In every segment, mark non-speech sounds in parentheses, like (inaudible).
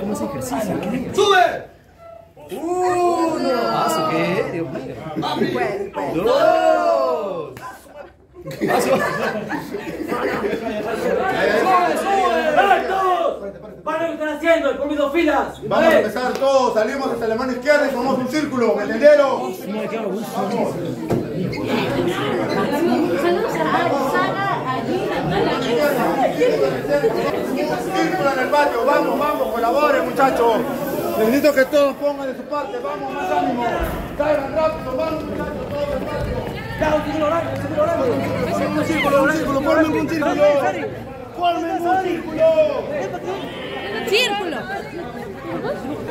¿Cómo es ejercicio? ¡Sube! Uno. Paso, ¿qué? Dios mío. Dos. Paso. ¡Para lo que están haciendo! ¡Por mis dos filas! Vamos a empezar todos, salimos hacia la mano izquierda y formamos un círculo, ¿me entendieron? Saludos Círculo en el patio, vamos, vamos, colaboren muchachos. Necesito que todos pongan de su parte, vamos, más ánimo. Caigan rápido, vamos muchachos, todos del patio. ¡Ya, un círculo grande, un círculo grande! Un círculo, un círculo, formen un círculo. Formen un círculo. Círculo.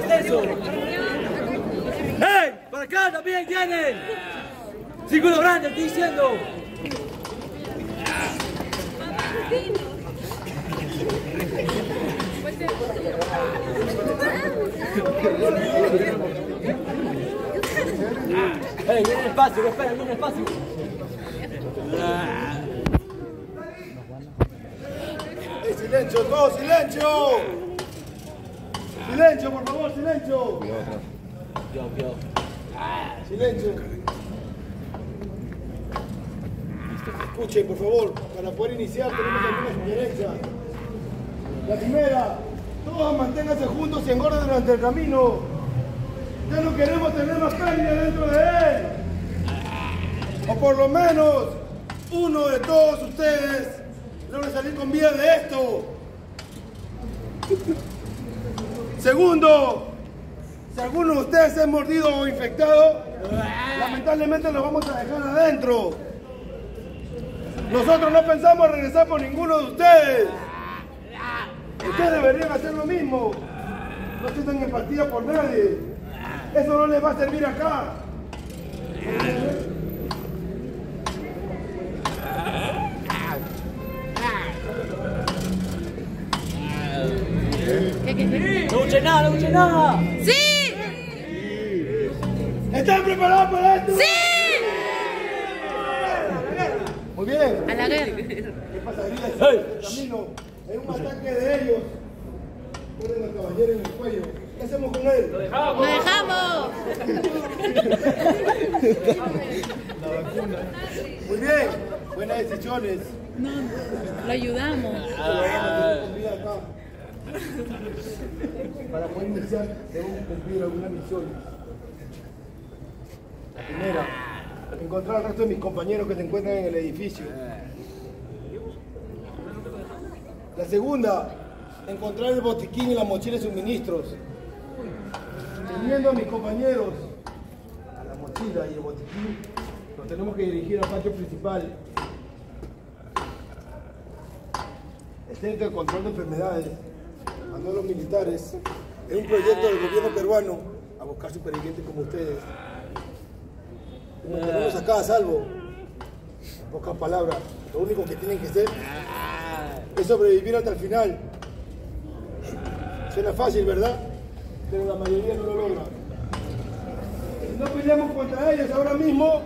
¡Eso! ¡Hey! ¡Para acá también tienen! ¡Círculo grande, estoy diciendo! ¡Hey, viene despacio, espera, viene despacio! ¡Ey, silencio, todos, silencio! Silencio, por favor, silencio. Silencio. Escuchen, por favor, para poder iniciar tenemos algunas sugerencias. La primera, todos manténganse juntos y engorden durante el camino. Ya no queremos tener más pérdida dentro de él. O por lo menos uno de todos ustedes logra salir con vida de esto. Segundo, si alguno de ustedes es mordido o infectado, lamentablemente lo vamos a dejar adentro. Nosotros no pensamos regresar por ninguno de ustedes. Ustedes deberían hacer lo mismo. No sientan empatía por nadie. Eso no les va a servir acá. ¡No escuché nada, no escuché nada! ¡Sí! ¿Están preparados para esto? ¡Sí! Muy bien. A la guerra. ¿Qué pasaría si el camino, en un ataque de ellos, ponen al caballero en el cuello? ¿Qué hacemos con él? ¡Lo dejamos! Muy bien, buenas decisiones. Lo ayudamos. Para poder iniciar, debemos cumplir algunas misiones. La primera, encontrar al resto de mis compañeros que se encuentran en el edificio. La segunda, encontrar el botiquín y la mochila de suministros. Teniendo a mis compañeros a la mochila y el botiquín, nos tenemos que dirigir al patio principal. El Centro de Control de Enfermedades mandó a los militares en un proyecto del gobierno peruano a buscar supervivientes como ustedes. Nos tenemos acá a salvo. En pocas palabras, lo único que tienen que hacer es sobrevivir hasta el final. Suena fácil, ¿verdad? Pero la mayoría no lo logra. Si no peleamos contra ellos ahora mismo,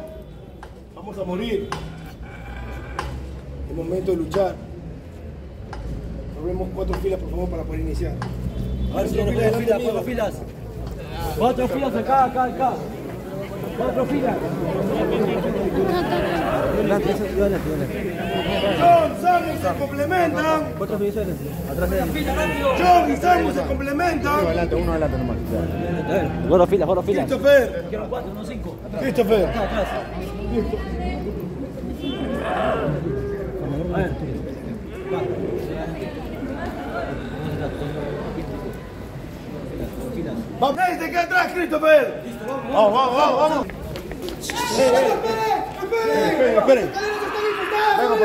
vamos a morir. Es momento de luchar. Probemos cuatro filas, por favor, para poder iniciar. A ver si viene cuatro filas, cuatro filas. Cuatro filas acá, acá, acá. Cuatro filas. John, Samu se complementan. Cuatro filas. Atrás de. John y Samu se complementan. Adelante, uno adelante nomás. Cuatro filas, cuatro filas. Christopher, Quiero cuatro, no cinco. Christopher. Acá atrás. A ver. Vamos, ¡Ey, se queda atrás, Christopher. Vamos, vamos, vamos, vamos. Esperen, esperen. Venga,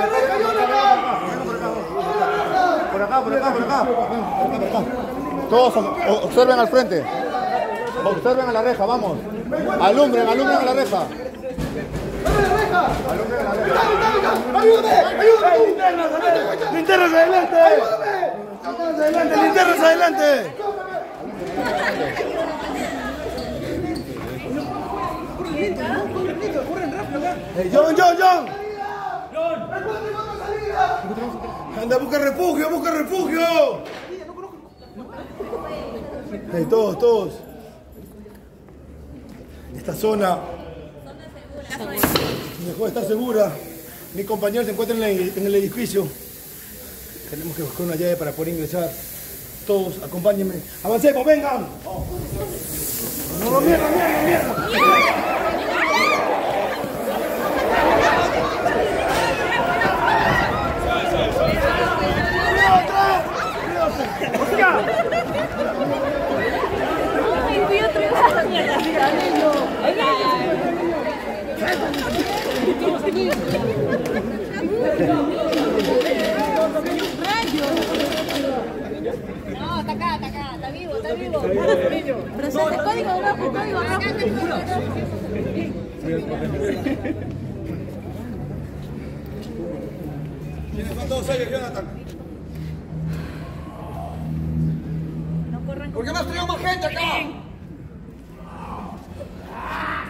por acá, por acá, por acá, por acá. Todos observen al frente. Observen a la reja, vamos. Alumbren, alumbren a la reja. Alumbren a la reja. ¡Ayúdame! ¡Ayúdame! ¡Linternas adelante! ¡Linternas adelante! ¡Linternas adelante! Eh, John, John, John. Anda, busca refugio, busca refugio. Hey, todos, todos. Esta zona dejó de estar segura. Mi compañero se encuentra en el, en el edificio. Tenemos que buscar una llave para poder ingresar. Todos, acompáñenme. Avancemos, vengan. No, no, mierda, mierda, mierda. No, está acá, está acá, está vivo, está vivo. Código rojo, código rojo. ¿Quiénes son todos ellos, Jonathan? ¿Por qué me has traído más gente acá?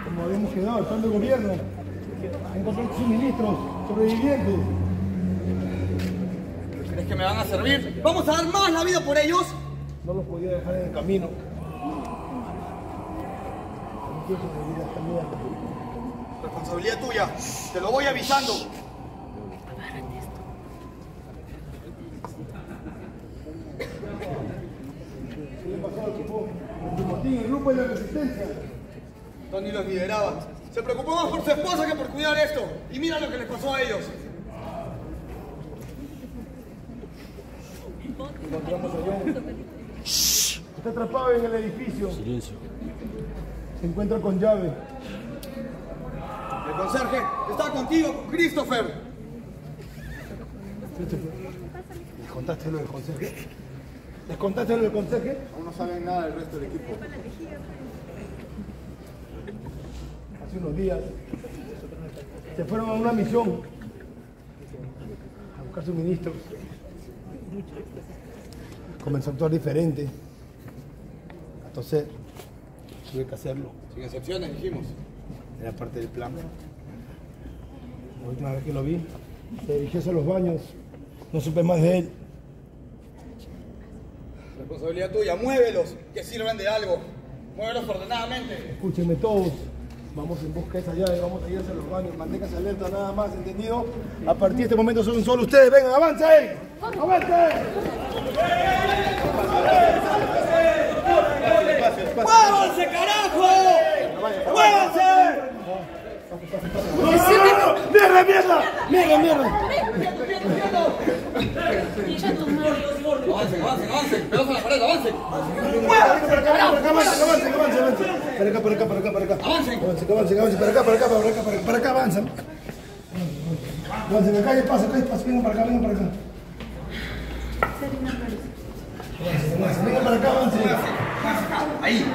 Como habíamos quedado, el plan del gobierno. Encontrar suministros, sobrevivientes. ¿Crees que me van a servir? ¿Vamos a dar más la vida por ellos? No los podía dejar en el camino. A. Responsabilidad tuya. Te lo voy avisando. ¿Qué le pasó al grupo? El grupo de la resistencia. Tony los lideraba. Se preocupó más por su esposa que por cuidar esto. Y mira lo que les pasó a ellos. Encontramos a John. Está atrapado en el edificio. Silencio. Se encuentra con llave. El conserje está contigo, con Christopher. ¿Les contaste lo del conserje? ¿Les contaste lo del conserje? Aún no saben nada del resto del equipo. Hace unos días se fueron a una misión a buscar suministros. Comenzó a actuar diferente. Entonces tuve que hacerlo. Sin excepciones, dijimos. Era parte del plan. La última vez que lo vi, se dirigió hacia los baños. No supe más de él. Responsabilidad tuya. Muévelos, que sirven de algo. Muévelos ordenadamente. Escúchenme todos. Vamos en busca de esa llave, vamos a ir hacia los baños. Manténganse alerta nada más, ¿entendido? A partir de este momento son solo ustedes. Vengan, avancen. ¡Avancen! ¡Muévanse, carajo! ¡Muévanse! ¡Mierda, mierda! ¡Mierda, mierda! Avancen, avancen, avancen. Pedazo a la pared, avancen. Para acá, para acá. Para acá, para acá. Avancen. Avancen, avancen. Para acá, para acá, para acá, para acá, para acá, avancen. Avancen, acá hay espacio, acá hay espacio. Vengan para acá, vengan para acá. Vengan para acá, avancen. Ahí.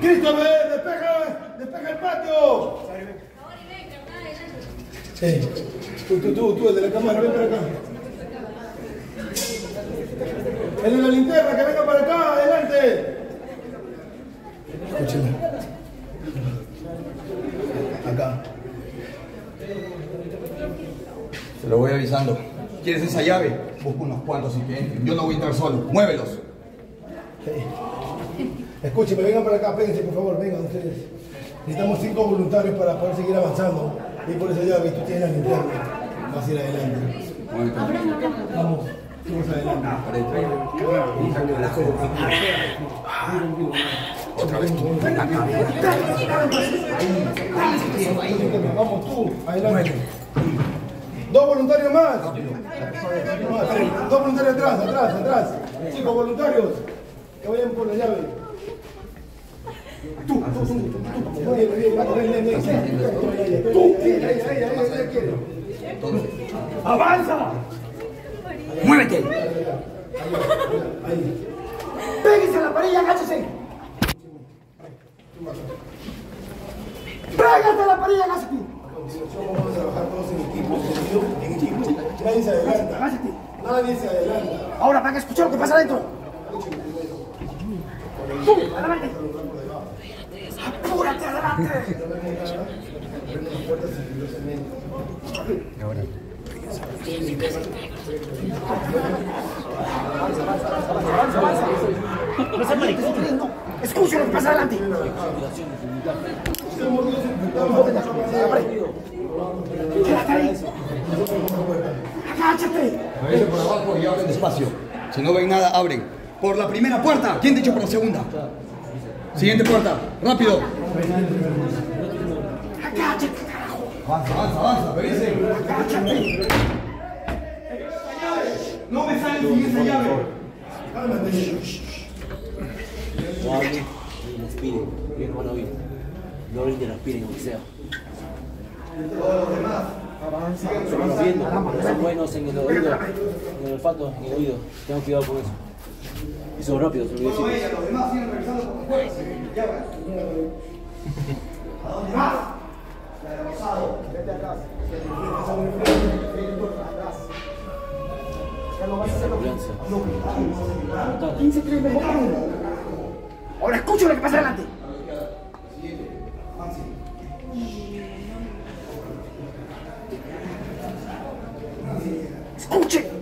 Christopher, despeja, despeja el patio. Sí. Tú, tú, tú, tú, el de la cámara, ven para acá. El de la linterna, que venga para acá, adelante. Escúcheme. Acá. Se lo voy avisando. ¿Quieres esa llave? Busca unos cuantos y que entren. Yo no voy a entrar solo. Muévelos. Escúcheme, vengan para acá, péguense, por favor, vengan ustedes. Necesitamos cinco voluntarios para poder seguir avanzando. Y por esa llave, tú tienes la linterna. Vas a ir adelante. Vamos, vamos adelante. Vamos tú, adelante. Dos voluntarios más. Dos voluntarios atrás, atrás, atrás. Cinco voluntarios. Que vayan por la llave. Tú, tú, tú. ¡Avanza! ¡Muévete! Ahí. ¡Péguese a la pared y agáchese! ¡Pégate a la pared y agáchate! Vamos a trabajar todos en equipo, ¿entendido? En equipo. Nadie se adelanta. Agáchate. Nadie se adelanta. Ahora, para que escuchar lo que pasa adentro. ¡Tú, adelante! ¡Apúrate, adelante! Escucha lo que pasa adelante. Quédate ahí. Agáchate. Váyanse por abajo y abren despacio. Si no ven nada, abren. Por la primera puerta. ¿Quién te echó por la segunda? Siguiente puerta. Rápido. Avanza, avanza, avanza. Revisen. Agáchate. No me salen sin esa llave. No hablen ni respiren, bien no van a oír. No hablen ni respiren, aunque sea. Estamos viendo, son buenos en el oído, en el olfato, en el oído. Tengan cuidado con eso. Y son rápidos, decirles. Los demás siguen revisando por los (laughs) jueces. ¿A dónde Ahora escucha lo que pasa adelante. Escuche.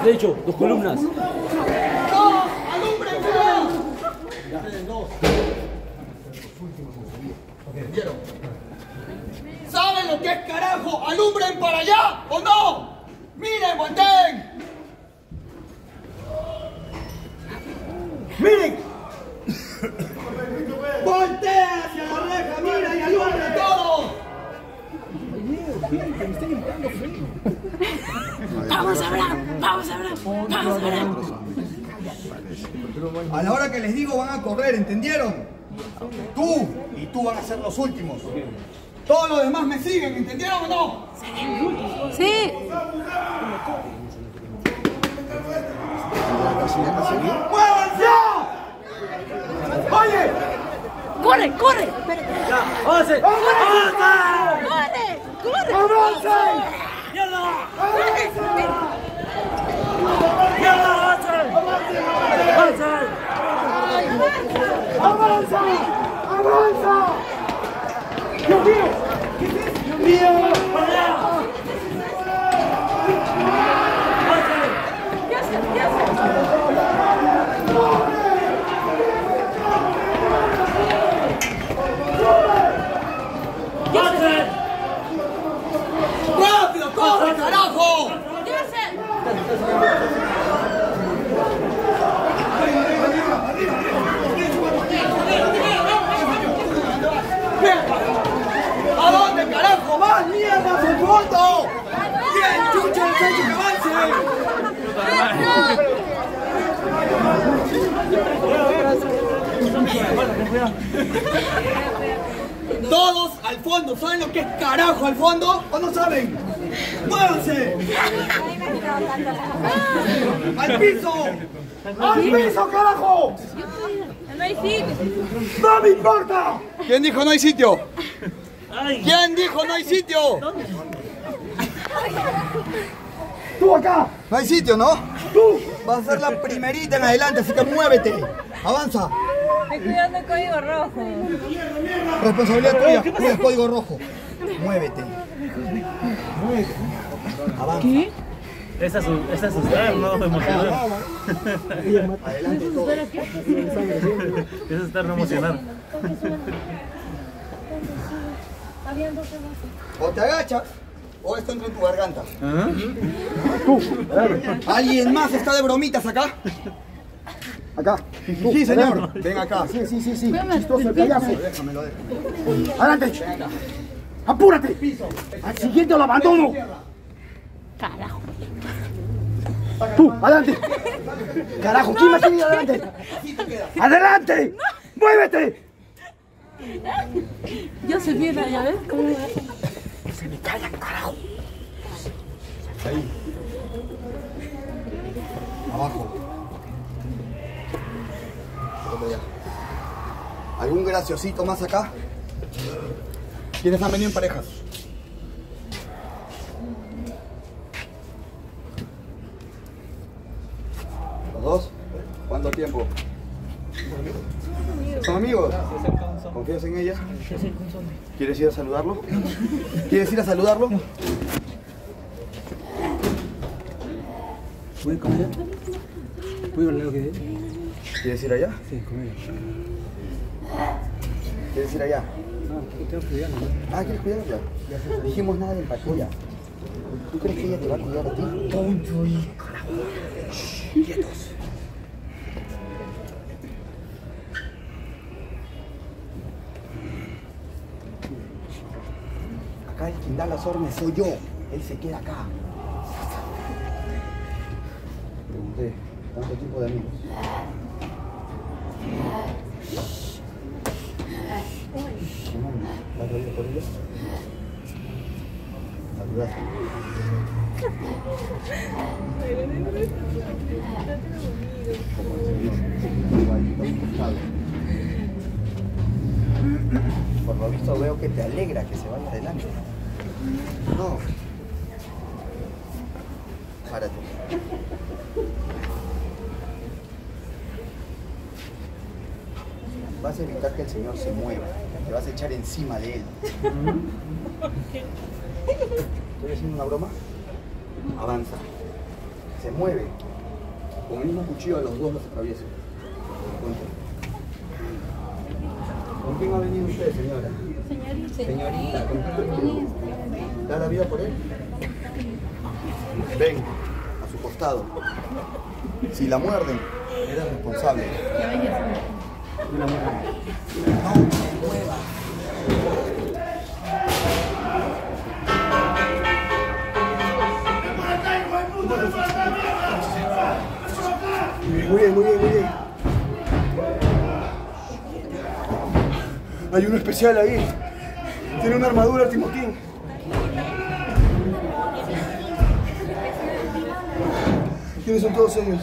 Columnas, de hecho, dos columnas. ¿Vieron? ¿Saben lo que es carajo? ¿Alumbren para allá o no? ¡Miren, volteen! ¡Miren! ¡Voltea hacia la reja! ¡Mira y alumbre todo! Vamos a hablar, vamos a hablar, vamos a hablar. A la hora que les digo van a correr, ¿entendieron? Tú y tú van a ser los últimos. Todos los demás me siguen, ¿entendieron o no? Sí. ¡Muévanse! ¡Oye! ¡Corre, corre! ¡Avance! ¡Avance! ¡Corre, corre! ¡Avance! ¡Avance! ¡Avanza! ¡Avanza! ¡Dios mío! ¡Dios mío! ¿Qué coge, carajo! ¿A dónde carajo vas, mierda, ¡Bien, chucho, el que avance! Todos al fondo, ¿saben lo que es carajo al fondo o no saben? ¡Muévanse! ¡Al piso! ¡Al piso, carajo! No hay sitio. ¡No me importa! ¿Quién dijo no hay sitio? ¿Quién dijo no hay sitio? ¡Tú acá! No hay sitio, ¿no? ¡Tú! Vas a ser la primerita en adelante, así que muévete. Avanza. Estoy cuidando el código rojo. Responsabilidad tuya, cuida el código rojo. Muévete. Avanza. Es, asu- es asustar, no emocionar. Adelante todo. Es asustar, no emocionar. O te agachas o esto entra en tu garganta. ¿Alguien más está de bromitas acá? Acá. Sí, señor. Ven acá. Sí, sí, sí, sí. Chistoso el payaso. Déjamelo, déjamelo. Adelante. ¡Apúrate! Al siguiente lo abandono. Carajo. Tú, adelante. Carajo, ¿quién más quiere ir adelante? ¡Adelante! ¡Muévete! Yo soy bien allá, ¿ves? ¿Cómo me hace? Se me callan, carajo. Ahí. Abajo. ¿Algún graciosito más acá? ¿Quiénes han venido en parejas? ¿Los dos? ¿Cuánto tiempo? ¿Son amigos? ¿Confías en ella? ¿Quieres ir a saludarlo? ¿Quieres ir a saludarlo? ¿Puedo ir con ella? ¿Puedo ir al lado que de ¿Quieres ir allá? Sí, con ella. ¿Quieres ir allá? No, tengo que cuidarla, ¿no? Ah, ¿quieres cuidarla? Dijimos nada de empatía. ¿Tú crees que ella te va a cuidar a ti? Tonto y Quietos. Acá el quien da las órdenes soy yo. Él se queda acá. Pregunté, ¿cuánto tiempo de amigos? ¿Vas a ir por ella? Saludar. Como el señor, igualito a un costado. Por lo visto veo que te alegra que se vaya adelante. No. Párate. Vas a evitar que el Señor se mueva. Te vas a echar encima de Él. ¿Estoy haciendo una broma? Avanza. Se mueve. Con el mismo cuchillo a los dos los atravieso. Punto. ¿Con quién ha venido usted, señora? Señorita. Señorita, ¿con quién ha venido? ¿Da la vida por él? Ven, a su costado. Si la muerden, eres responsable. No te muevas. Muy bien, muy bien, muy bien. Hay uno especial ahí. Tiene una armadura Timotín. ¿Quiénes son todos ellos?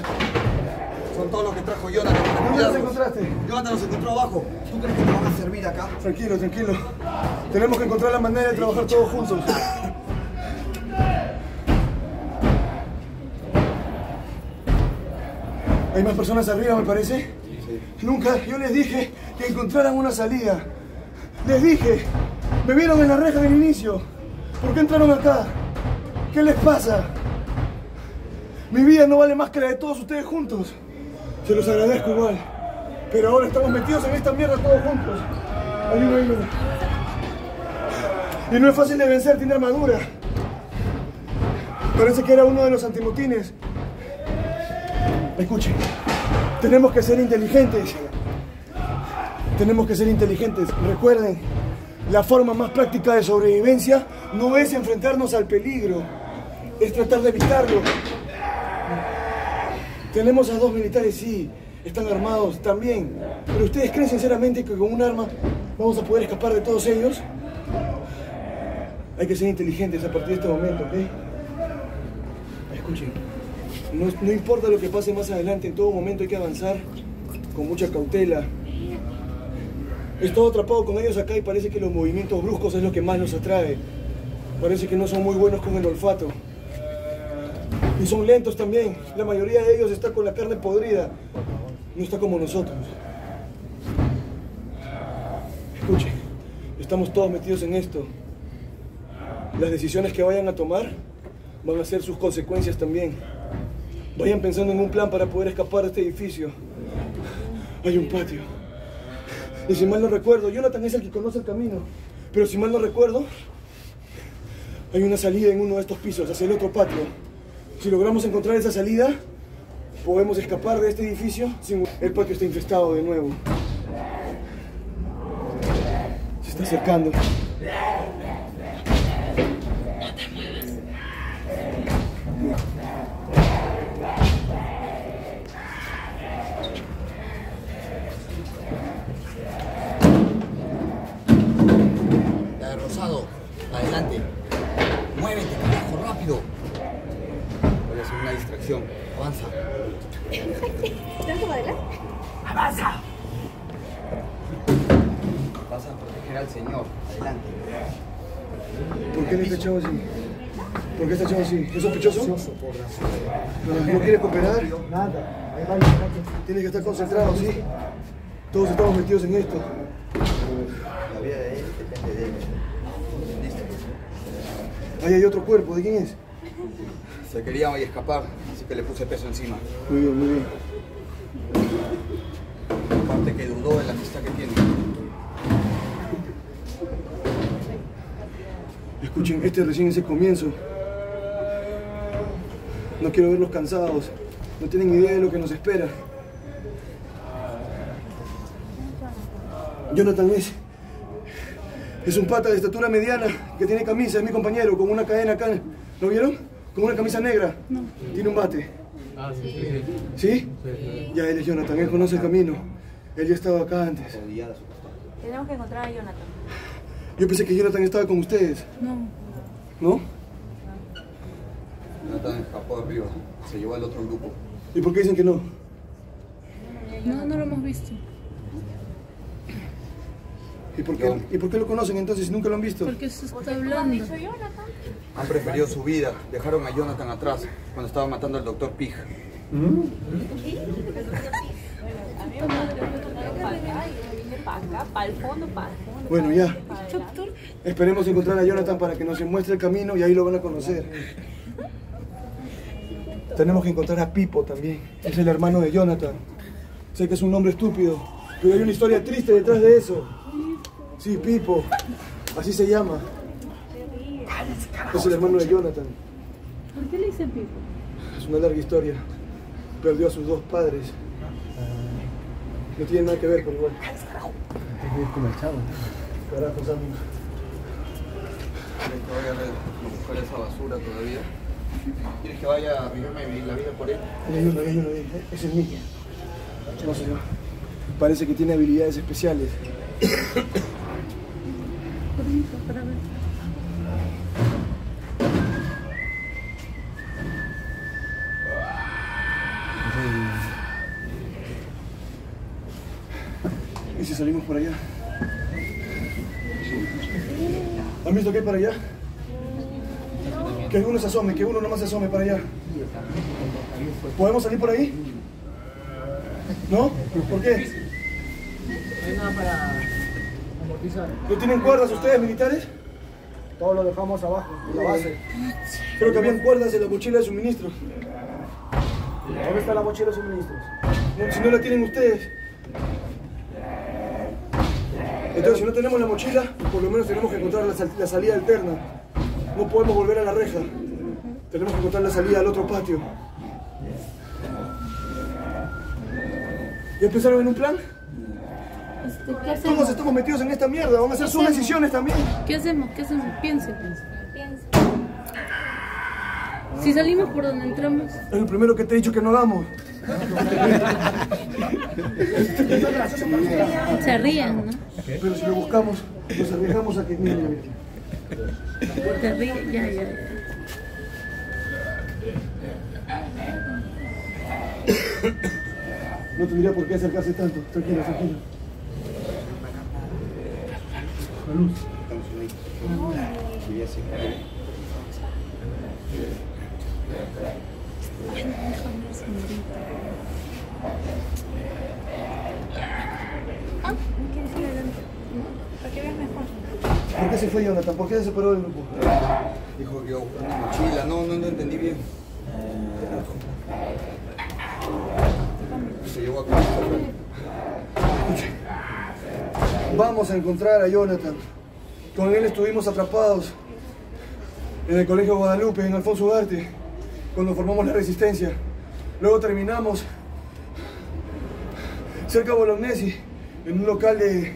Son todos los que trajo Jonathan. ¿Dónde los encontraste? Jonathan los encontró abajo. ¿Tú crees que te van a servir acá? Tranquilo, tranquilo. Tenemos que encontrar la manera de trabajar todos juntos. Hay más personas arriba, me parece. Nunca, yo les dije que encontraran una salida. Les dije, me vieron en la reja del inicio. ¿Por qué entraron acá? ¿Qué les pasa? Mi vida no vale más que la de todos ustedes juntos. Se los agradezco igual. Pero ahora estamos metidos en esta mierda todos juntos. Hay uno. Y no es fácil de vencer, tiene armadura. Parece que era uno de los antimotines. Escuchen, tenemos que ser inteligentes. Tenemos que ser inteligentes. Recuerden, la forma más práctica de sobrevivencia no es enfrentarnos al peligro, es tratar de evitarlo. Tenemos a dos militares, sí. Están armados también. Pero ustedes creen sinceramente que con un arma vamos a poder escapar de todos ellos? Hay que ser inteligentes a partir de este momento, ¿ok? Escuchen, no, importa lo que pase más adelante, en todo momento hay que avanzar con mucha cautela. He estado atrapado con ellos acá y parece que los movimientos bruscos es lo que más nos atrae. Parece que no son muy buenos con el olfato. Y son lentos también. La mayoría de ellos está con la carne podrida. No está como nosotros. Escuchen, estamos todos metidos en esto. Las decisiones que vayan a tomar van a ser sus consecuencias también. Vayan pensando en un plan para poder escapar de este edificio. Hay un patio. Y si mal no recuerdo, Jonathan es el que conoce el camino. Pero si mal no recuerdo, hay una salida en uno de estos pisos, hacia el otro patio. Si logramos encontrar esa salida, podemos escapar de este edificio sin... El patio está infestado de nuevo. Se está acercando. Adelante. Muévete, carajo, rápido. Voy a hacer una distracción. Avanza. ¿Tengo adelante? ¡Avanza! Vas a proteger al señor. Adelante. ¿Por qué le está echado así? ¿Por qué está echado así? ¿Es sospechoso? ¿No, ¿No quiere cooperar? Nada. Tiene que estar concentrado, ¿sí? Todos estamos metidos en esto. La vida de él depende de él. Listo. Ahí hay otro cuerpo, ¿de quién es? Se quería escapar, así que le puse peso encima. Muy bien, muy bien. Aparte que dudó de la amistad que tiene. Escuchen, este recién es el comienzo. No quiero verlos cansados. No tienen idea de lo que nos espera. Jonathan es. Es un pata de estatura mediana que tiene camisa, es mi compañero, con una cadena acá. ¿Lo vieron? Con una camisa negra. Tiene un bate. ¿Sí? Ya él es Jonathan, él conoce el camino. Él ya estaba acá antes. Tenemos que encontrar a Jonathan. Yo pensé que Jonathan estaba con ustedes. No. ¿No? Jonathan escapó de arriba. Se llevó al otro grupo. ¿Y por qué dicen que no? No, no lo hemos visto. ¿Y por qué, ¿y por qué lo conocen entonces si nunca lo han visto? Porque se está hablando. Han preferido su vida. Dejaron a Jonathan atrás cuando estaba matando al doctor Pig. Para acá, para el fondo, para el fondo. Bueno, ya. Esperemos encontrar a Jonathan para que nos muestre el camino y ahí lo van a conocer. Tenemos que encontrar a Pipo también. Es el hermano de Jonathan. Sé que es un nombre estúpido, pero hay una historia triste detrás de eso. Sí, Pipo. Así se llama. Es el hermano de Jonathan. ¿Por qué le dice Pipo? Es una larga historia. Perdió a sus dos padres. No tiene nada que ver, pero igual. Es como el chavo. Carajo, Sammy. ¿Quieres que vaya a buscar esa basura todavía? ¿Quieres que vaya a arriesgarme la vida por él? Hay uno, hay uno, ahí. ese es Mickey. No sé, parece que tiene habilidades especiales. Permiso, para ver. ¿Y si salimos por allá? ¿Han visto que hay para allá? Que alguno se asome, que uno nomás se asome para allá. ¿Podemos salir por ahí? ¿No? ¿Por qué? Hay nada para. ¿No tienen cuerdas ustedes, militares? Todo lo dejamos abajo, en la base. Creo que habían cuerdas en la mochila de suministro. ¿Dónde está la mochila de suministros? No, si no la tienen ustedes. Entonces, si no tenemos la mochila, por lo menos tenemos que encontrar la, sal- la salida alterna. No podemos volver a la reja. Tenemos que encontrar la salida al otro patio. ¿Ya empezaron en un plan? Este, ¿Qué Todos hacemos? estamos metidos en esta mierda. Van a hacer sus decisiones también. ¿Qué hacemos? ¿Qué hacemos? Piense. Si salimos por donde entramos, Es lo primero que te he dicho que no hagamos. Se ríen, ¿no? Pero si lo buscamos, nos arriesgamos a que mira, mira, mira. Se ríen, ya, ya, ya. No tendría por qué acercarse tanto. Tranquilo, tranquilo. ¿Por qué se fue Jonathan? ¿Por qué se separó del grupo? Dijo que iba a buscar una mochila, no, no, no entendí bien. Se llevó a casa. Vamos a encontrar a Jonathan. Con él estuvimos atrapados en el Colegio Guadalupe, en Alfonso Ugarte, cuando formamos la resistencia. Luego terminamos cerca de Bolognesi, en un local de,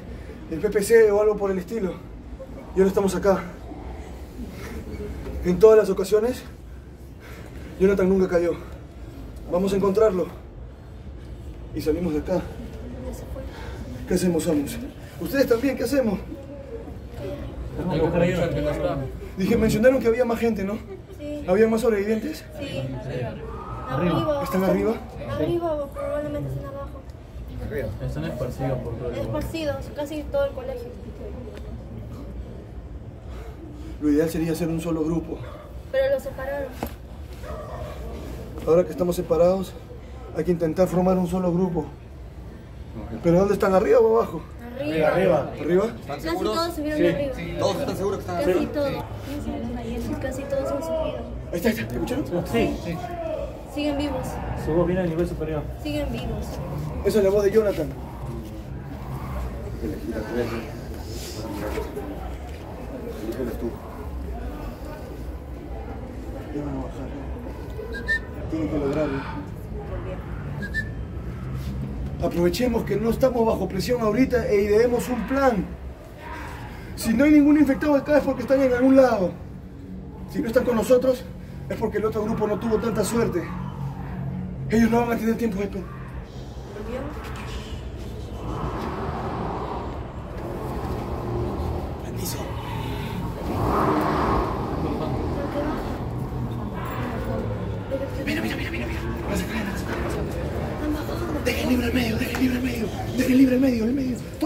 del PPC o algo por el estilo. Y ahora estamos acá. En todas las ocasiones, Jonathan nunca cayó. Vamos a encontrarlo. Y salimos de acá. ¿Qué hacemos, Samus? ¿Ustedes también qué hacemos? Dije, mencionaron que había más gente, ¿no? Sí, ¿Había más sobrevivientes? sí. Arriba. ¿Están arriba? Arriba o probablemente están abajo. Están esparcidos por todo el. Esparcidos, casi todo el colegio. Lo ideal sería hacer un solo grupo. Pero los separaron. Ahora que estamos separados, hay que intentar formar un solo grupo. ¿Pero dónde están? ¿Arriba o abajo? Arriba. ¿Arriba? ¿Están Casi seguros? todos subieron arriba. ¿Todos están seguros que están Casi arriba? todos. Casi todos han subido. Ahí está, ahí está. ¿Escucharon? Sí, sí. Siguen vivos. Su voz viene al nivel superior. Siguen vivos. Esa es la voz de Jonathan. Ya van a bajar. Tienen que lograrlo. Aprovechemos que no estamos bajo presión ahorita e ideemos un plan. Si no hay ningún infectado acá es porque están en algún lado. Si no están con nosotros es porque el otro grupo no tuvo tanta suerte. Ellos no van a tener tiempo de.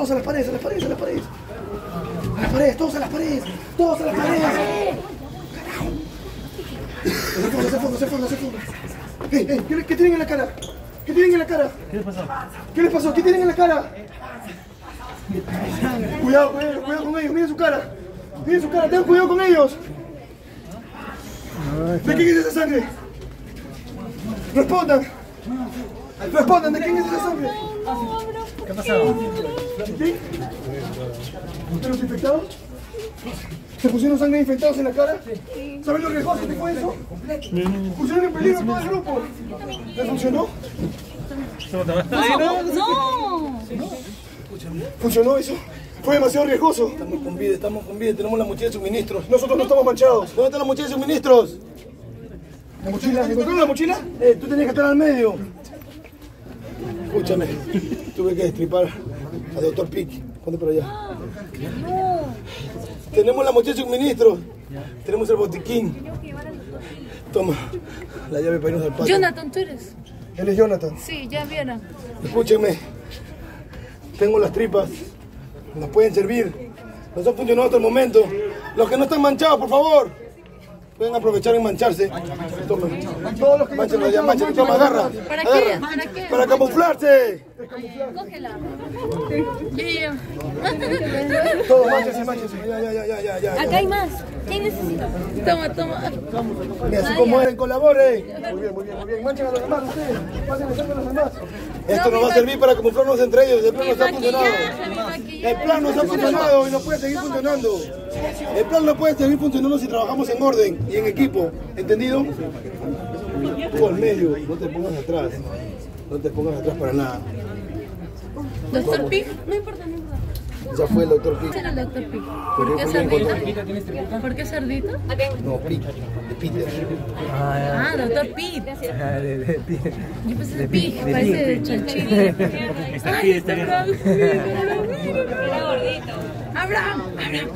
Todos a las paredes, a las paredes, a las paredes. A las paredes, todos a las paredes, todos a las paredes. Se fondo, se fondo, se fondo, se fondo. ¿qué, qué tienen en la cara? ¿Qué tienen en la cara? ¿Qué les pasó? ¿Qué les pasó? ¿Qué tienen en la cara? Cuidado, cuidado, cuidado con ellos, miren su cara. Miren su cara, tengan cuidado con ellos. ¿De quién es esa sangre? Respondan. Respondan, ¿de quién es esa sangre? ¿Qué ha ¿De los infectados? ¿Se pusieron sangre infectados en la cara? ¿Saben lo riesgoso que fue eso? Pusieron en peligro todo el grupo. ¿Les funcionó? ¡No! ¿Funcionó eso? Fue demasiado riesgoso. Estamos con vida, estamos con vida, tenemos la mochila de suministros. Nosotros no estamos manchados. ¿Dónde está la mochila de suministros? ¿La mochila? ¿Encontraron la mochila? Eh, tú tenías que estar al medio. Escúchame, tuve que destripar al doctor Pic. Ponte por allá. Tenemos la mochila de suministros. Tenemos el botiquín. Toma, la llave para irnos al patio. Jonathan, ¿tú eres? Él es Jonathan. Sí, ya vieron. Escúchenme, tengo las tripas, nos pueden servir. Nos han funcionado hasta el momento. Los que no están manchados, por favor, pueden aprovechar en mancharse. Toma. Todos los que Mánchenlo ya, mánchenlo, toma, agarra. ¿Para qué? agarra. ¿Para qué? Para camuflarse. Cógela. Todos, mánchense, mánchense. Ya, ya, ya, ya, ya, ya. Acá hay más. ¿Quién necesita? Toma, toma. Y así como eran, colaboren. Muy bien, muy bien, muy bien. Manchen a los demás ustedes. Pásenle sangre a los demás. Esto nos va a servir para camuflarnos entre ellos. El plan nos ha funcionado. Maquillaje, mi maquillaje. El plan nos ha funcionado y no puede seguir funcionando. El plan no puede seguir funcionando si trabajamos en orden y en equipo. ¿Entendido? Tú al medio, no te pongas atrás. No te pongas atrás para nada. Doctor Pig, no importa, no importa. Ya fue el doctor Pi. ¿Quién era el doctor Pi? Pero ¿Por qué cerdito? ¿Por qué cerdito? No, Pi, de Peter. Ah, doctor Pi. Ah, de- de- de- Yo pensé de parece de chanchito. (laughs) Ay, está. Era gordito. Abraham, Abraham,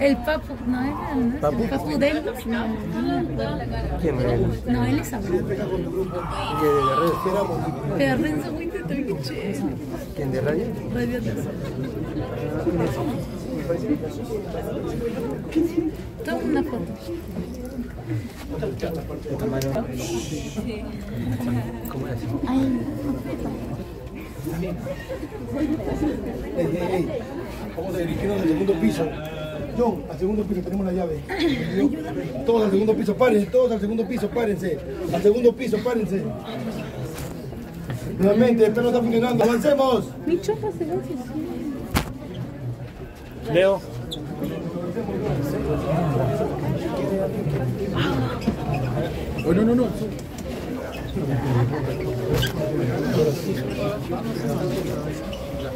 El papu, no era, ¿no? ¿Papu? El papu de él. No, ¿Quién era? no, él es Abraham. ¿Quién de la red? Pero Renzo Winter también que chévere. ¿Quién de radio? Radio Tercero. Toma una foto. ¿Cómo es? Ay. Vamos a dirigirnos al segundo piso. John, al segundo piso tenemos la llave. Todos al segundo piso, párense, todos al segundo piso, párense. Al segundo piso, párense. Nuevamente, esto no está funcionando, avancemos. mi chopa se. Leo. Oh, no, no, no.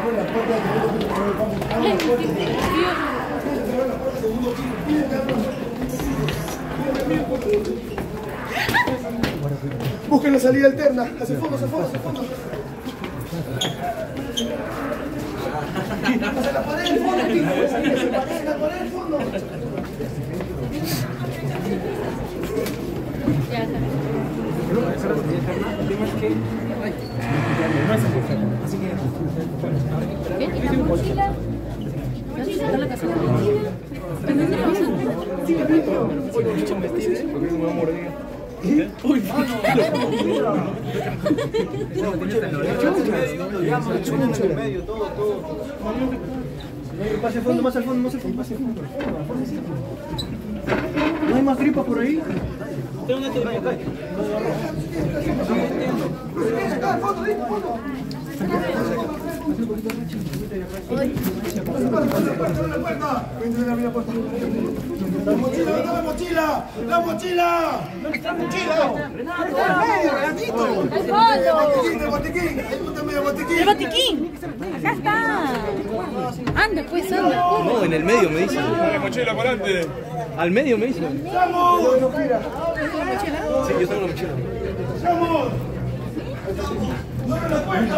Abran la puerta del segundo piso, vamos, abran la puerta. Busquen la salida alterna, hacia el fondo, hacia el fondo, hacia el fondo. Hacia la pared, el fondo, aquí. Hacia la pared, la pared, el fondo. ¿Ven? ¿Y la mochila? ¿Está la casa de la mochila? ¿En dónde la vas a Pase al fondo, más al fondo, más al fondo, más al fondo. ¿No hay más gripas por ahí? ¿dónde está la mochila? ¡La mochila! ¡La mochila! ¡El fondo! ¡El botiquín! ¡El botiquín! Acá está. Anda, pues, anda. No, en el medio me dicen. La mochila por adelante. Al medio me dicen. ¡Vamos! Sí, yo tengo la mochila. ¡Vamos! ¡No me la puerta!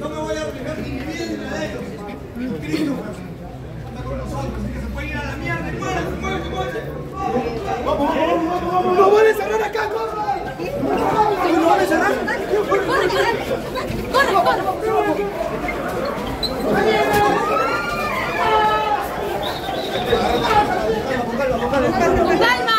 No me voy a arriesgar ni ni nada de ellos. Cristo, está con nosotros, así que se puede ir a la mierda. ¡Vamos! ¡No van a cerrar acá, corran! ¡No van a cerrar! ¡Corre, corre! ¡Corre, corre! ¡Calma!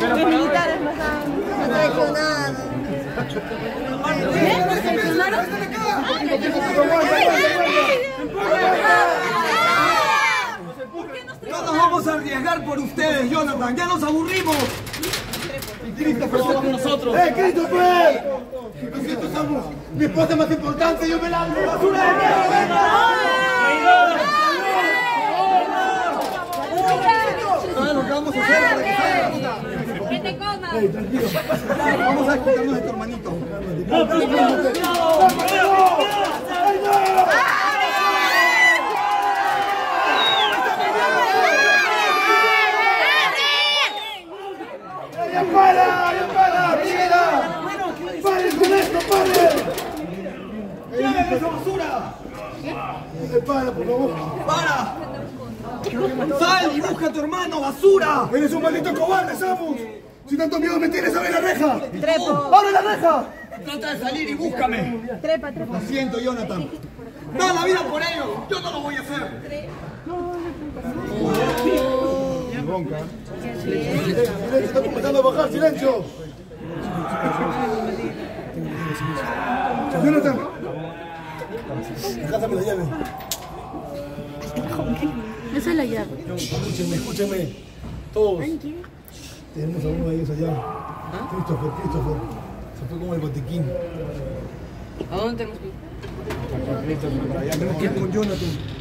Los militares nos han nos han traicionado. ¿Eh? ¿Nos traicionaron? No nos vamos a arriesgar por ustedes, Jonathan. Ya nos aburrimos. Christopher está con nosotros. ¡Eh, Christopher! Siento, Samu. Mi esposa es más importante, yo me la basura de mierda! ¿Sabes lo que vamos a hacer para que salga? ¡Que te coma! Vamos a escucharnos de tu hermanito. ¡Ya para! ¡Ya para! ¡Mira! ¡Paren con esto. ¡Eh, para, por favor! ¡Para! ¡Sal y busca a tu hermano, basura! ¡Eres un maldito cobarde, Samu! Si tanto miedo me tienes, abre la reja. ¡Abre la reja! Trata de salir y búscame. Trepa, trepa. Lo siento, Jonathan. Da la vida por ellos. Yo no lo voy a hacer. Silencio, está comenzando a bajar, silencio. Jonathan. Déjame la llave. Esa es la llave. Escúchenme, escúchenme. Todos. Tenemos a uno de ellos allá. Christopher, Christopher. Se fue como el botiquín. ¿A dónde tenemos que ir? Tenemos que ir Tranquilo, tranquilo.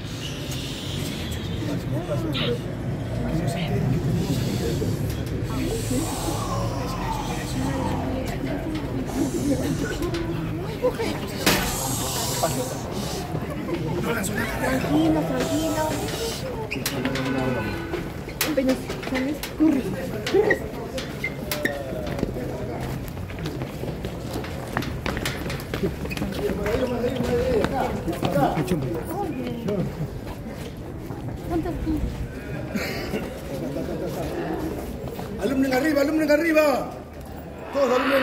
Sales, corre. Alumnen arriba, alumnen arriba. Todos alumnen.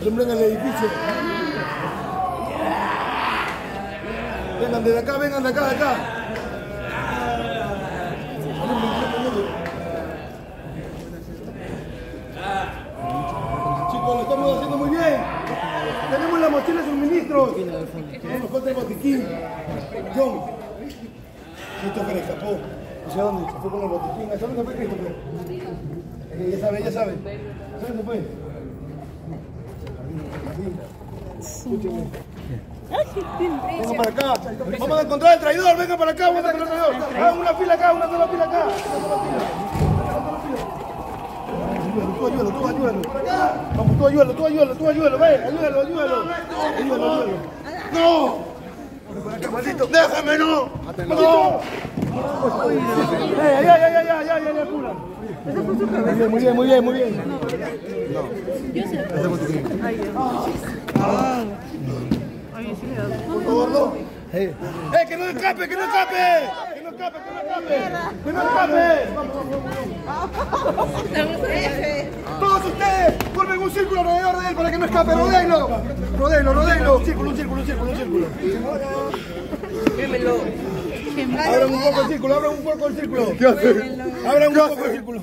Alumnen al edificio. Vengan de acá, vengan de acá, de acá. Chicos, lo estamos haciendo muy bien. Tenemos la mochila de suministros. No nos falta el botiquín. John. Escapó. ¿Hacia dónde? Se fue con el botiquín. ¿Hacia dónde fue? Eh, Ya sabe, ya sabe. ¿Hacia dónde fue? Escúcheme. Vengan para acá. Vamos a encontrar al traidor. Vengan para acá. Vamos a encontrar al traidor. Hagan una fila acá, una sola fila acá. Ayúdalo, tú ayúdalo, tú ayúdalo. Vamos, tú ayúdalo, tú ayúdalo, tú ayúdalo. Ve, ayúdalo, ayúdalo. Ayúdalo, ayúdalo. ¡No! Maldito. ¡Déjame, no! ¡No! ¡Ey, ay, ay, ay, ay, ay, ay, ay, pura! Muy bien, muy bien, muy bien, bien. Por favor, no. ¡Eh, que no escape, que no escape! ¡Que no escape, que no escape! ¡Que no escape! Todos ustedes formen un círculo alrededor de él para que no escape. ¡Rodéenlo! ¡Rodéenlo, rodéenlo! Un círculo, un círculo, un círculo, un círculo. Abran un poco el círculo, abran un poco el círculo. ¿Qué hacen? Abran un poco el círculo.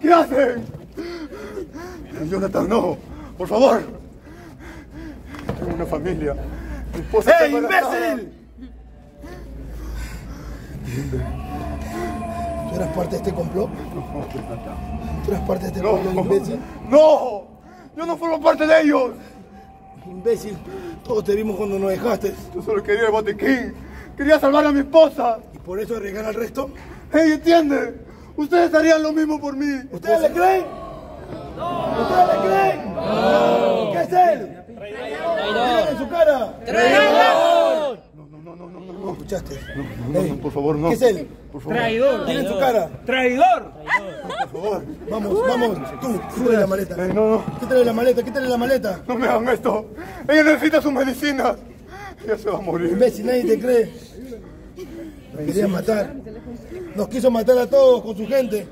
¿Qué hacen? Jonathan, no. Por favor. Tengo una familia. Mi esposa ¡Eh, imbécil! ¿Tú eras parte de este complot? ¿Tú eras parte de este complot, imbécil? ¡No! ¡Yo no formo parte de ellos! Imbécil, todos te vimos cuando nos dejaste. Yo solo quería el botiquín. Quería salvar a mi esposa. ¿Y por eso arriesgar al resto? ¡Ey, entiende! Ustedes harían lo mismo por mí. ¿Ustedes le creen? ¿Ustedes le creen? No. ¿Qué es él? ¡Traidor! en su cara! ¡Traidor! No, no, no, no, no, no. ¿Escuchaste? No, no, por favor, no. ¿Qué es él? Por favor. Traidor. En su cara. ¡Traidor! Por favor. Vamos, vamos. Tú, quítale la maleta. no, no. Quítale la maleta, quítale la maleta. No me hagan esto. Ella necesita sus medicinas. Ella se va a morir. Imbécil, nadie te cree. Me quería matar. Nos quiso matar a todos con su gente.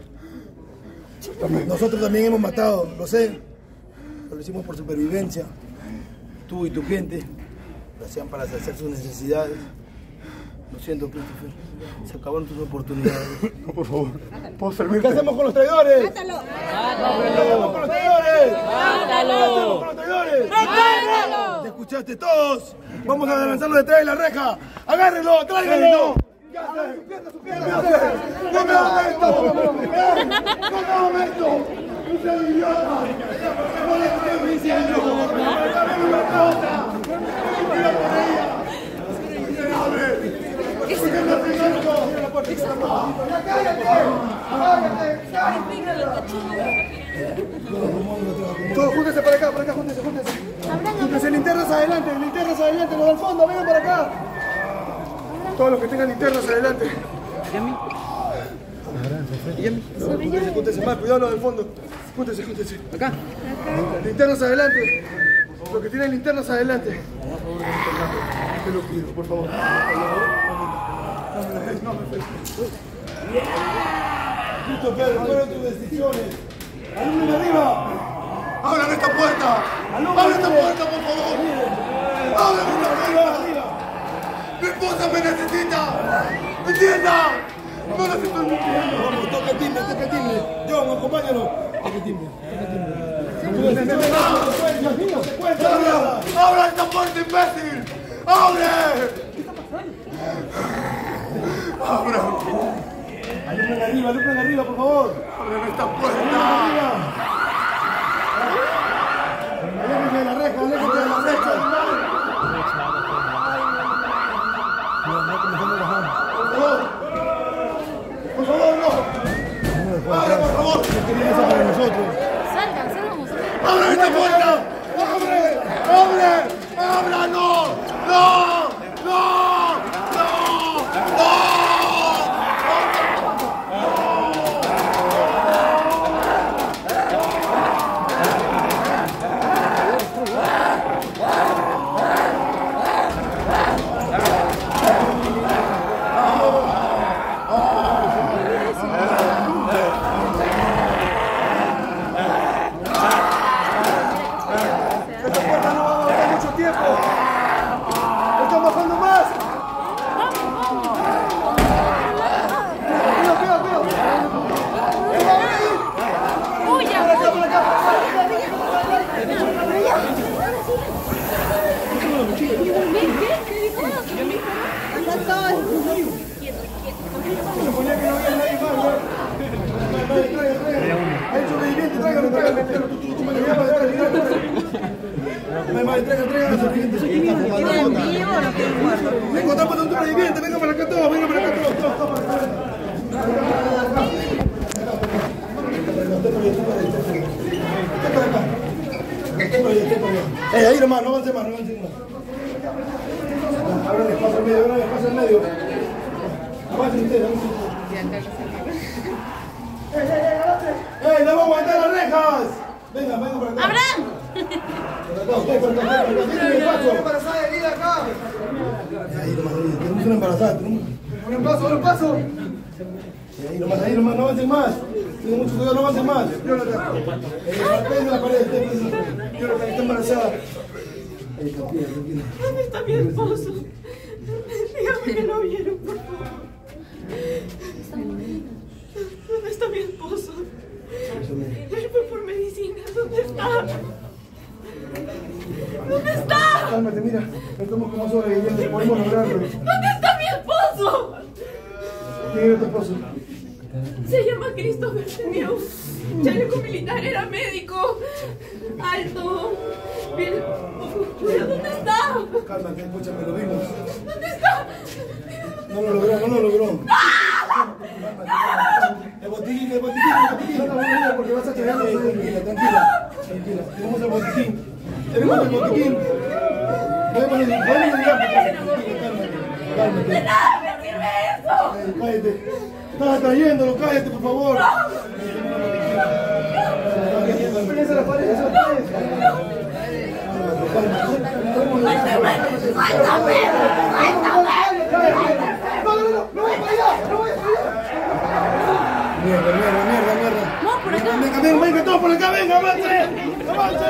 Nosotros también hemos matado, lo sé. Pero lo hicimos por supervivencia. Tú y tu gente lo hacían para saciar sus necesidades. Lo siento, Christopher. Se acabaron tus oportunidades. No, por favor. ¿Puedo servirte? ¿Qué hacemos con los traidores? ¡Mátalo! ¿Qué hacemos con los traidores? ¡Mátalo! ¿Qué hacemos con los traidores? ¡Mátalo! ¿Te escuchaste todos? Vamos a lanzarlo detrás de la reja. ¡Agárrenlo! ¡Tráiganlo! ¡No me hagan esto! ¡No me hagan esto! ¡No sean idiotas! ¡No les estoy diciendo! ¡Dame mi esposa! Todos júntense para acá, para acá, júntense, júntense. Júntense, linternas adelante, linternas adelante, los del fondo, vengan para acá. Todos los que tengan linternas adelante. Júntense, júntense más, cuidado los del fondo. Júntense, júntense. Acá. Linternas adelante. Los que tienen linternas adelante. Te lo pido, por favor. No me dejes. Christopher, fueron tus decisiones. ¡Alumnen arriba! ¡Abran esta puerta! ¡Abran puerta, por favor! ¡Abre la puerta! ¡Mi esposa me necesita! ¡Entienda! ¡No la estoy mintiendo! Vamos, toca el timbre, toca el timbre. John, acompáñalo. Toca el timbre, toca el timbre. ¡Abra esta puerta, imbécil! ¡Abre! ¡Abra! Alumnen arriba, alumnen arriba, por favor. ¡Abran esta puerta! Aléjense de la reja, aléjense de la reja. ¡Por favor! ¡Por favor, no! ¡Abra, por favor! Eso para nosotros. Salgan, salgan ustedes. ¡Abra esta puerta! ¡Abre! ¡Abre! ¡Abra! ¡No! ¡No! ¡No! ¡No! ¡No! Esta puerta no va a aguantar mucho tiempo. Están bajando más. Cuidado, cuidado, cuidado. Se va a abrir. ¡Huya! Por acá, por acá. Se ponía que no había nadie más, ¿no? Traiga, traiga, traiga. Hay sobreviviente, tráigalo, tráigalo. Tú, tú, tú, me lo llamas, tráigalo, tráigalo. Madre, traiga, traiga al sobreviviente. Venga, está pasando un sobreviviente, venga para acá todos, venga para acá todos, todos, todos para acá. Eh, ahí nomás, no avance más, no avance más. Abran espacio al medio, abran espacio al medio. Avancen ustedes, avancen ustedes. ¡Eh, eh, eh, avance! ¡Eh, no vamos a aguantar las rejas! Venga, venga para acá. ¡Abraham! Tenemos una embarazada. ¡Un paso, un paso! Ahí nomás, ahí nomás, no avancen más. Tienen mucho cuidado, no avancen más. Está. ¿Dónde está mi esposo? Dígame que lo vieron, por favor. ¿Dónde está mi esposo? Fue por medicina. ¿Dónde está? ¿Dónde está? Cálmate, mira, estamos como sobrevivientes, podemos lograrlo. ¿Dónde está mi esposo? ¿Quién era tu esposo? Se llama Christopher un chaleco militar, era médico, alto, bien. ¿Pero dónde está? Cálmate, escúchame, lo vimos. ¿Dónde está? No lo logró, no lo logró. Cálmate. El botiquín, el botiquín, el botiquín. No te voy a ir porque vas a quedar tranquila, tranquila. Tranquila, tenemos el botiquín. Tenemos el botiquín. Podemos ir, podemos ir, tranquila, cálmate. Cálmate. ¡De nada me sirve eso! Eh, Cállate. Estás trayéndolo, cállate, por favor. Espérense la pared, esa pared. ¡Suéltame! ¡Suéltame! No, Mierda, mierda, mierda, mierda. No, por acá. Venga, venga, venga, todos por acá, venga, avance. Avance.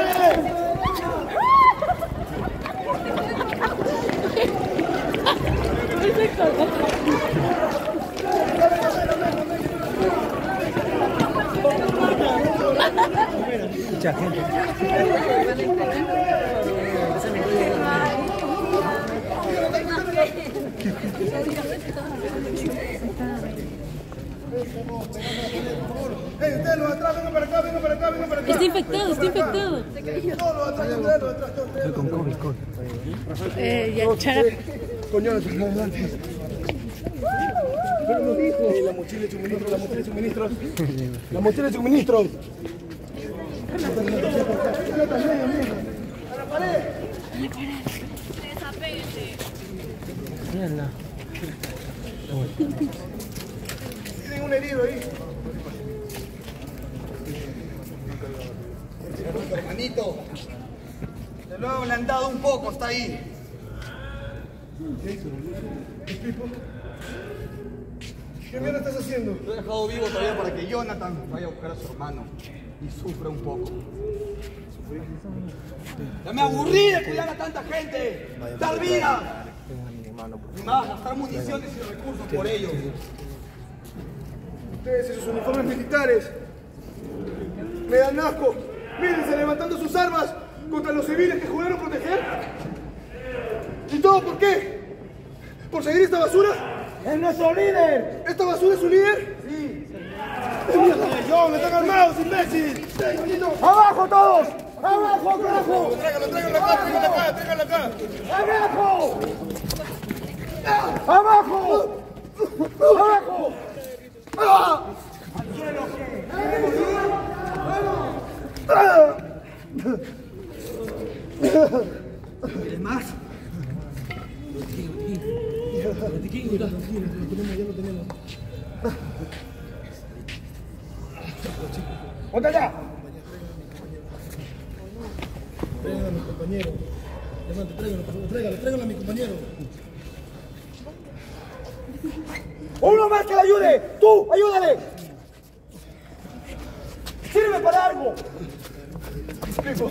Mucha gente. Hey, ustedes los de atrás, vengan para acá, vengan para acá, vengan para acá. Está infectado, está infectado. Todos los de atrás, ustedes los de atrás, todos ustedes. Con COVID, con. Eh, ya, chara. Coño, adelante. Pero nos dijo. La mochila de suministros, la mochila de suministros. La mochila de suministros. A la pared. Mierda. Tienen un herido ahí. Hermanito, adelantado un poco, está ahí. ¿Qué mierda estás haciendo? Lo he dejado vivo todavía para que Jonathan vaya a buscar a su hermano y sufra un poco. Ya me aburrí de cuidar a tanta gente, dar vida. Y más, gastar municiones y recursos por ellos. Ustedes y sus uniformes militares me dan asco. Mírense levantando sus armas contra los civiles que juraron proteger. ¿Y todo por qué? ¿Por seguir esta basura? ¡Es nuestro líder! ¿Esta basura es su líder? Sí. ¡John, están armados, imbécil! ¡Abajo todos! ¡Abajo, carajo! Tráigalo, tráigalo acá, tráigalo acá, tráigalo acá. ¡Abajo! ¡Abajo! ¡Abajo! ¿Quieres más? ¡Ponte allá! Tráigalo a mi compañero. Levante, tráigalo, tráigalo, tráigalo a mi compañero. ¡Uno más que le ayude! ¡Tú, ayúdale! ¡Sirve para algo! Pipo,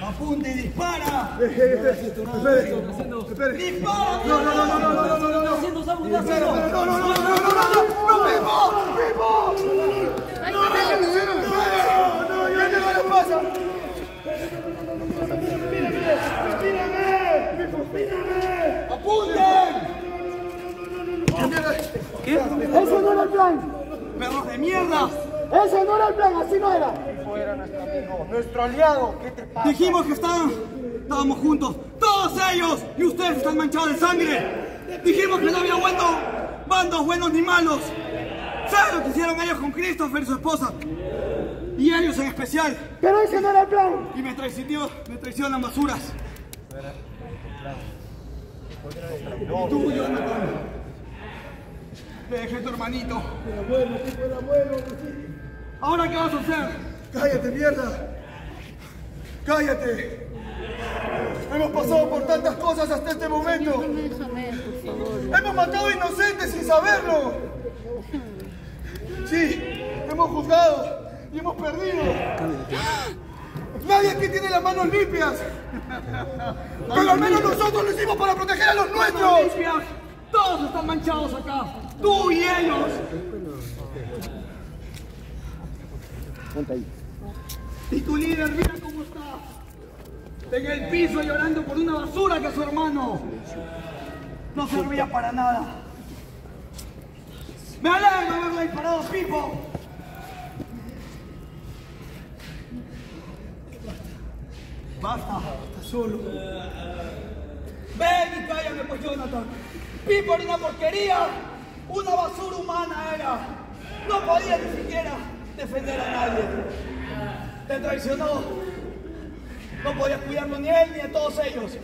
¡Apunte y dispara! ¡Dispara! No, no, no, no, no, no, no, no, no. haciendo, no, no, no, no, no, no, no, no. No, no, no, yo. ¡Ese no era el plan! ¡Ese no era el plan! ¡Así no era! Nuestro aliado, ¿qué te pasa? Dijimos que estaban, estábamos juntos, todos ellos, y ustedes están manchados de sangre. Dijimos que no había bueno, bandos buenos ni malos. ¿Saben lo que hicieron ellos con Christopher y su esposa? Y ellos en especial. ¡Pero ese no era el plan! Y me traicionó, me traicionan basuras. Y tú, Jonathan. Le dejé tu hermanito. Era bueno, era bueno. ¿Ahora qué vas a hacer? Cállate, mierda. Cállate. Hemos pasado por tantas cosas hasta este momento. Hemos matado inocentes sin saberlo. Sí, hemos juzgado y hemos perdido. Nadie aquí tiene las manos limpias. Pero al menos nosotros lo hicimos para proteger a los nuestros. Todos están manchados acá. Tú y ellos. Y tu líder, mira cómo está. En el piso llorando por una basura que su hermano no servía para nada. Me alegra haberle disparado, Pipo. Basta. Está solo. Ven y cállame, pues, Jonathan. Pipo era una porquería. Una basura humana era. No podía ni siquiera defender a nadie. Te traicionó. No podías cuidarlo ni él ni a todos ellos.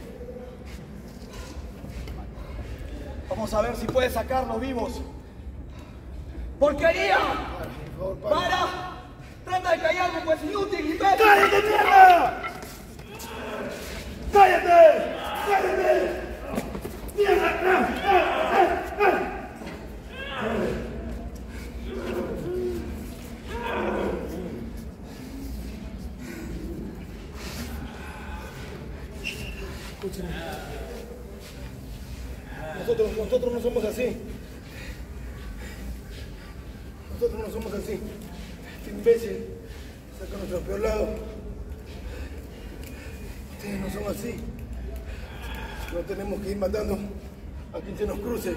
Vamos a ver si puedes sacarlos vivos. ¡Porquería! ¡Para! ¡Trata de callarme, pues inútil, imbécil! ¡Cállate, mierda! ¡Cállate! ¡Cállate! ¡Mierda! Escúchame. Nosotros, nosotros no somos así. Nosotros no somos así. Este imbécil saca nuestro peor lado. Ustedes no son así. No tenemos que ir matando a quien se nos cruce.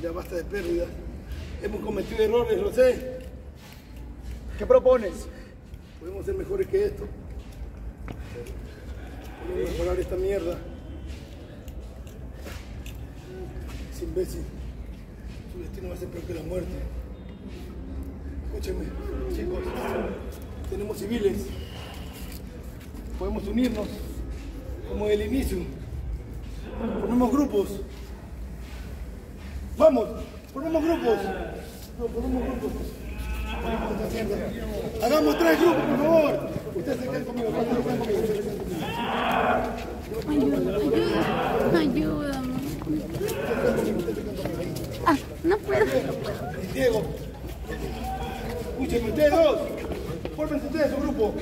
Ya basta de pérdidas. Hemos cometido errores, lo sé. ¿Qué propones? Podemos ser mejores que esto. Podemos mejorar esta mierda. Es imbécil. Su destino va a ser peor que la muerte. Escúchenme, chicos. Tenemos civiles. Podemos unirnos como el inicio. Formemos grupos. Vamos, formemos grupos. No, formemos grupos. Hagamos tres grupos, por favor. Ustedes se quedan conmigo, ustedes se conmigo, quedan conmigo. Ayúdame. Ah, no puedo. Diego, Escuchen, ustedes dos. Fórmense ustedes su grupo.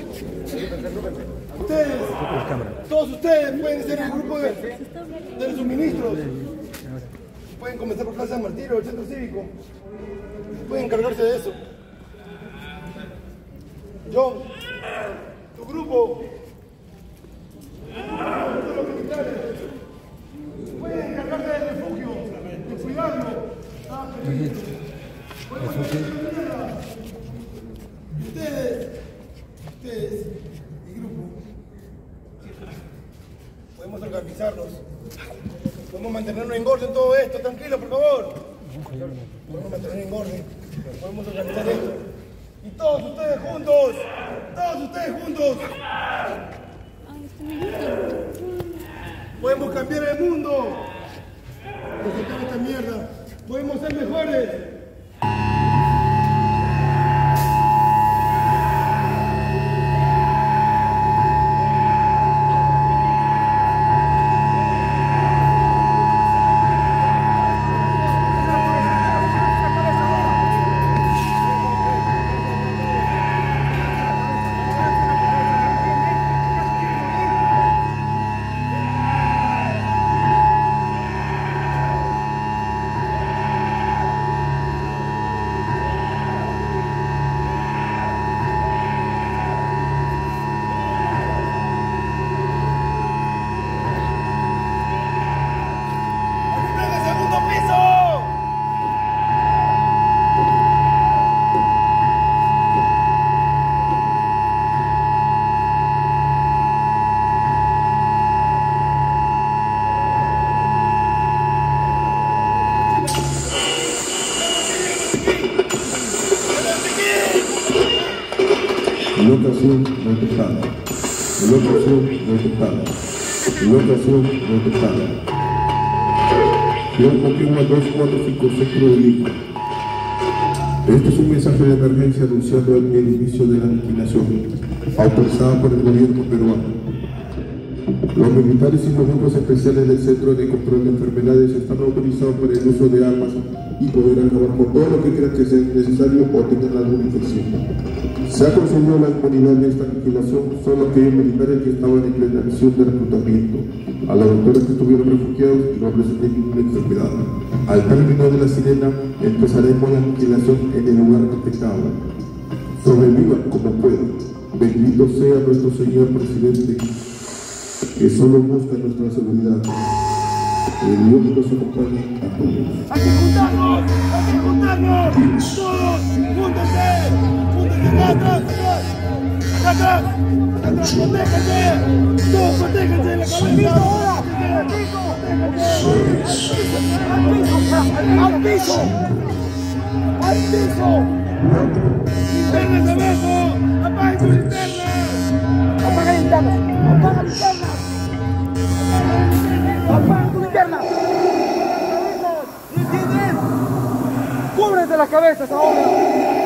Ustedes, todos ustedes pueden ser el grupo de, de los suministros. Pueden comenzar por Plaza San Martín o el centro cívico. Pueden encargarse de eso. John, tu grupo. de los militares. Pueden encargarse del refugio, de cuidarlo. Ah, Ustedes, ustedes, mi grupo, podemos organizarnos, podemos mantenernos en orden todo esto, tranquilo, por favor. Podemos mantener en orden, podemos organizar esto. Todos ustedes juntos, todos ustedes juntos, podemos cambiar el mundo. Esta mierda, podemos ser mejores. Detectada. Locación detectada. Locación detectada. León Moquegua 245 Centro de Lima. Este es un mensaje de emergencia anunciando el inicio de la aniquilación, autorizada por el gobierno peruano. Los militares y los grupos especiales del Centro de Control de Enfermedades están autorizados para el uso de armas y poder acabar con todo lo que crean que sea necesario o tengan alguna infección. Se ha concedido la inmunidad de esta aniquilación solo aquellos militares que estaban en plena misión de reclutamiento, a los doctores que estuvieron refugiados y no presentan ninguna enfermedad. Al término de la sirena, empezaremos la aniquilación en el lugar afectado. Sobrevivan como puedan. Bendito sea nuestro señor presidente, que solo busca nuestra seguridad. Que Dios nos acompañe a todos. ¡Hay que juntarnos! ¡Hay que juntarnos! ¡Todos! ¡Júntense! ¡Júntense acá atrás! ¡Acá atrás! ¡Acá atrás! ¡Protéjanse! ¡Todos protéjanse! ¡La cabeza! ¡Al piso! ¡Al piso! ¡Linternas abajo! ¡Apaguen sus linternas! ¡Apaguen linternas! ¡Apaguen linternas! ¿No entiendes? ¡Cúbrense las cabezas ahora!